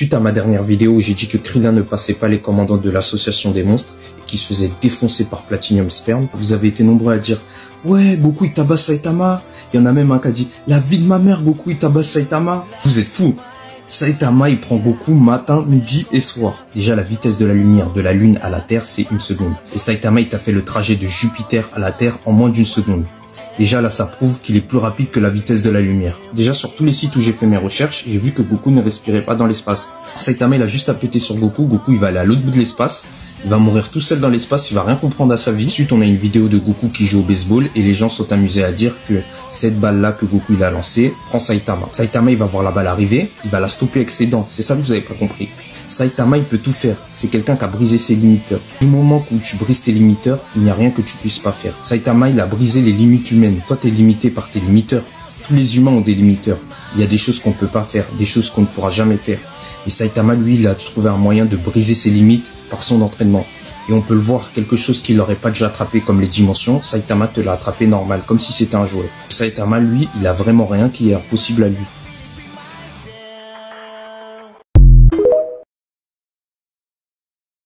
Suite à ma dernière vidéo où j'ai dit que Krillin ne passait pas les commandants de l'association des monstres et qui se faisait défoncer par Platinum Sperm, vous avez été nombreux à dire Ouais, Goku il tabasse Saitama. Il y en a même un qui a dit La vie de ma mère, Goku il tabasse Saitama. Vous êtes fous. Saitama il prend Goku matin, midi et soir. Déjà la vitesse de la lumière de la lune à la Terre c'est une seconde. Et Saitama il t'a fait le trajet de Jupiter à la Terre en moins d'une seconde. Déjà là, ça prouve qu'il est plus rapide que la vitesse de la lumière. Déjà sur tous les sites où j'ai fait mes recherches, j'ai vu que Goku ne respirait pas dans l'espace. Saitama il a juste à péter sur Goku, Goku il va aller à l'autre bout de l'espace, il va mourir tout seul dans l'espace, il va rien comprendre à sa vie. Ensuite, on a une vidéo de Goku qui joue au baseball et les gens sont amusés à dire que cette balle-là que Goku il a lancée prend Saitama. Saitama il va voir la balle arriver, il va la stopper avec ses dents. C'est ça que vous avez pas compris. Saitama, il peut tout faire. C'est quelqu'un qui a brisé ses limiteurs. Du moment où tu brises tes limiteurs, il n'y a rien que tu puisses pas faire. Saitama, il a brisé les limites humaines. Toi, tu es limité par tes limiteurs. Tous les humains ont des limiteurs. Il y a des choses qu'on ne peut pas faire, des choses qu'on ne pourra jamais faire. Et Saitama, lui, il a trouvé un moyen de briser ses limites par son entraînement. Et on peut le voir, quelque chose qu'il n'aurait pas déjà attrapé comme les dimensions, Saitama te l'a attrapé normal, comme si c'était un jouet. Saitama, lui, il a vraiment rien qui est impossible à lui.